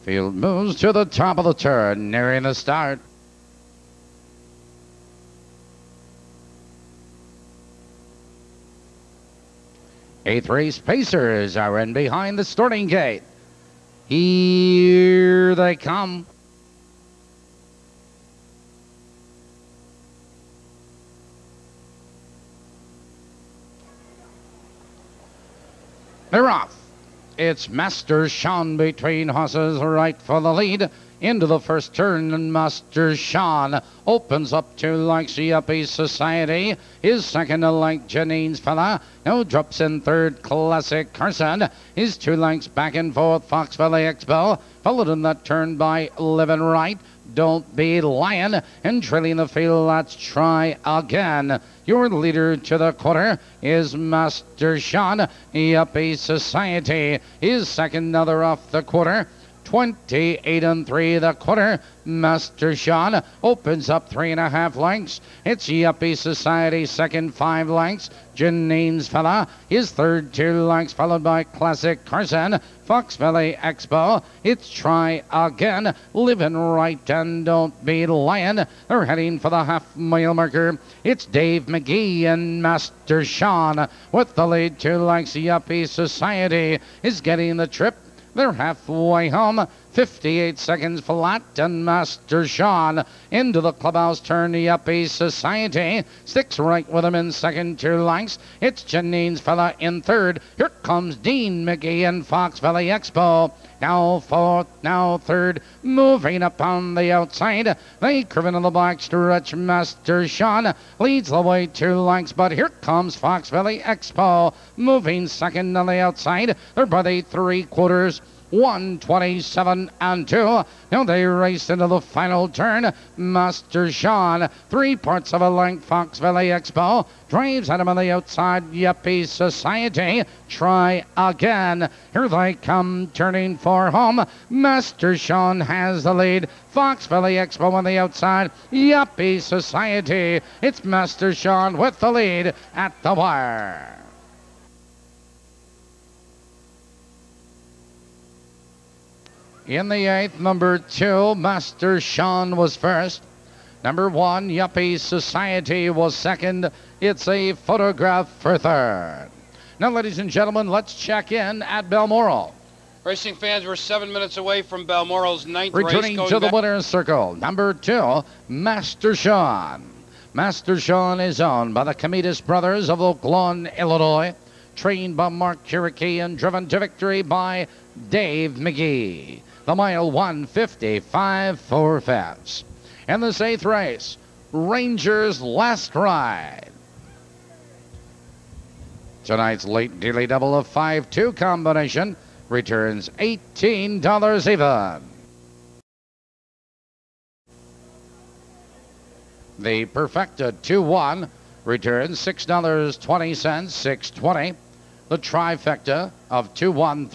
Field moves to the top of the turn, nearing the start. Eighth race Pacers are in behind the starting gate. Here they come. They're off. It's Master Shawn between horses, right for the lead. Into the first turn, and Master Shawn opens up to like Yuppie Society. His second to like Janine's fella. Now drops in third, Classic Carson. His two lengths back and forth, Fox Valley Expo. Followed in that turn by Living Right. Don't be lying. And trailing the field, let's try again. Your leader to the quarter is Master Shawn. Yuppie Society is second, another off the quarter. 28 and 3 the quarter. Master Shawn opens up three and a half lengths. It's Yuppie Society second five lengths. Janine's fella is third two lengths, followed by Classic Carson. Fox Valley Expo. It's try again. Living right and don't be lying. They're heading for the half mile marker. It's Dave Magee and Master Shawn with the lead two lengths. Yuppie Society is getting the trip. They're halfway home. 58 seconds flat, and Master Shawn into the clubhouse turn the Society. Sticks right with him in second, two lengths. It's Janine's fella in third. Here comes Dean McGee and Fox Valley Expo. Now fourth, now third, moving up on the outside. They curve into the black stretch. Master Shawn leads the way two lengths, but here comes Fox Valley Expo, moving second on the outside. They're by the three quarters. 127 and 2. Now they race into the final turn. Master Shawn, three parts of a length, Fox Valley Expo, drives at him on the outside, Yuppie Society. Try again. Here they come, turning for home. Master Shawn has the lead. Fox Valley Expo on the outside, Yuppie Society. It's Master Shawn with the lead at the wire. In the eighth, number two, Master Shawn was first. Number one, Yuppie Society was second. It's a photograph for third. Now, ladies and gentlemen, let's check in at Balmoral. Racing fans, we're seven minutes away from Balmoral's ninth Returning race. to the winner's circle, number two, Master Shawn. Master Shawn is owned by the Comitas brothers of Oak Lawn, Illinois. Trained by Mark Cherokee and driven to victory by Dave Magee the mile 155 for fence. In this eighth race, Rangers last ride. Tonight's late daily double of 5-2 combination returns $18 even. The Perfecta 2-1 returns $6.20, 620. The trifecta of 2-1-3.